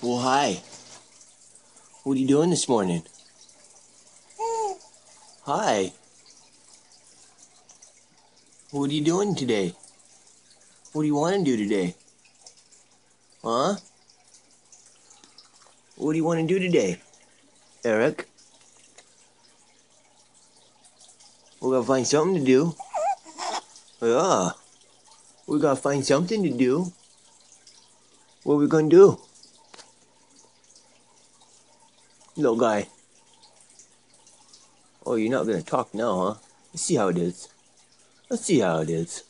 Well, hi. What are you doing this morning? Hi. What are you doing today? What do you want to do today? Huh? What do you want to do today, Eric? We gotta find something to do. Yeah. We gotta find something to do. What are we gonna do? Little guy. Oh, you're not gonna talk now, huh? Let's see how it is. Let's see how it is.